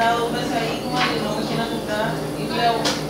da aí uma de novo aqui na Tutá, e Leão.